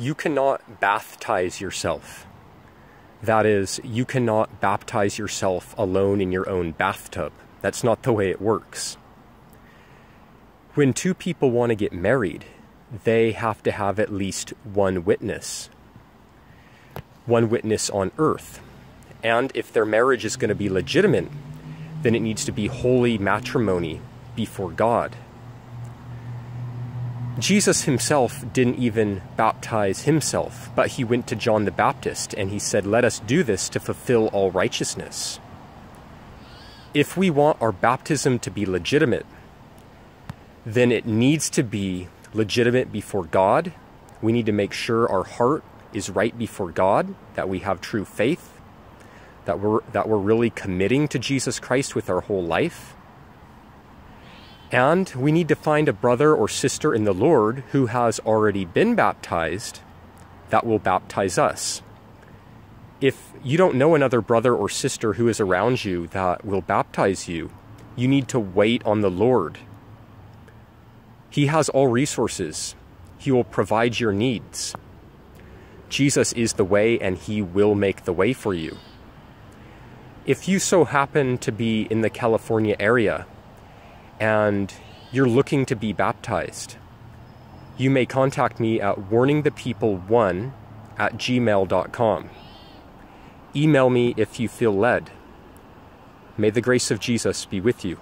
You cannot baptize yourself. That is, you cannot baptize yourself alone in your own bathtub. That's not the way it works. When two people want to get married, they have to have at least one witness. One witness on earth. And if their marriage is going to be legitimate, then it needs to be holy matrimony before God. Jesus himself didn't even baptize himself, but he went to John the Baptist and he said, Let us do this to fulfill all righteousness. If we want our baptism to be legitimate, then it needs to be legitimate before God. We need to make sure our heart is right before God, that we have true faith, that we're, that we're really committing to Jesus Christ with our whole life. And we need to find a brother or sister in the Lord who has already been baptized that will baptize us. If you don't know another brother or sister who is around you that will baptize you, you need to wait on the Lord. He has all resources, He will provide your needs. Jesus is the way, and He will make the way for you. If you so happen to be in the California area and you're looking to be baptized, you may contact me at warningthepeople1 at gmail.com. Email me if you feel led. May the grace of Jesus be with you.